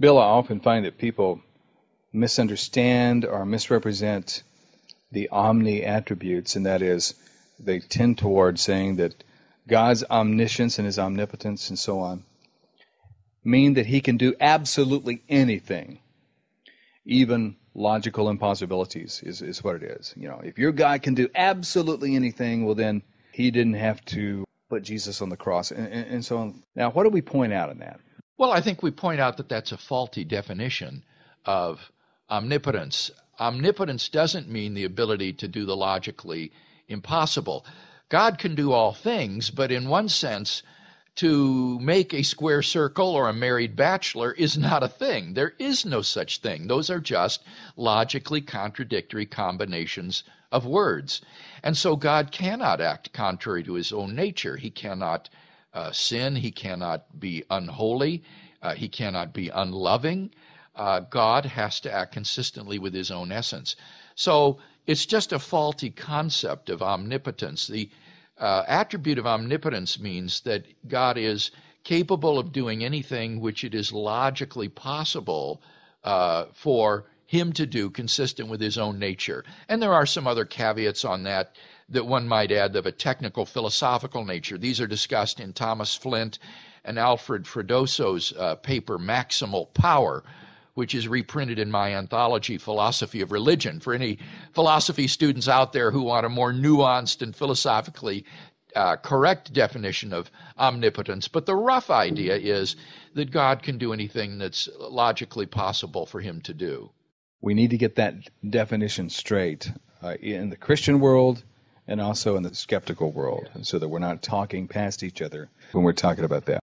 Bill, I often find that people misunderstand or misrepresent the omni attributes, and that is, they tend toward saying that God's omniscience and his omnipotence and so on mean that he can do absolutely anything, even logical impossibilities is, is what it is. You know, if your God can do absolutely anything, well then he didn't have to put Jesus on the cross and, and, and so on. Now, what do we point out in that? Well, I think we point out that that's a faulty definition of omnipotence. Omnipotence doesn't mean the ability to do the logically impossible. God can do all things, but in one sense, to make a square circle or a married bachelor is not a thing. There is no such thing. Those are just logically contradictory combinations of words. And so God cannot act contrary to his own nature. He cannot uh, sin. He cannot be unholy. Uh, he cannot be unloving. Uh, God has to act consistently with his own essence. So it's just a faulty concept of omnipotence. The uh, attribute of omnipotence means that God is capable of doing anything which it is logically possible uh, for him to do consistent with his own nature. And there are some other caveats on that that one might add of a technical philosophical nature. These are discussed in Thomas Flint and Alfred Freddoso's uh, paper, Maximal Power, which is reprinted in my anthology, Philosophy of Religion. For any philosophy students out there who want a more nuanced and philosophically uh, correct definition of omnipotence, but the rough idea is that God can do anything that's logically possible for him to do. We need to get that definition straight uh, in the Christian world and also in the skeptical world so that we're not talking past each other when we're talking about that.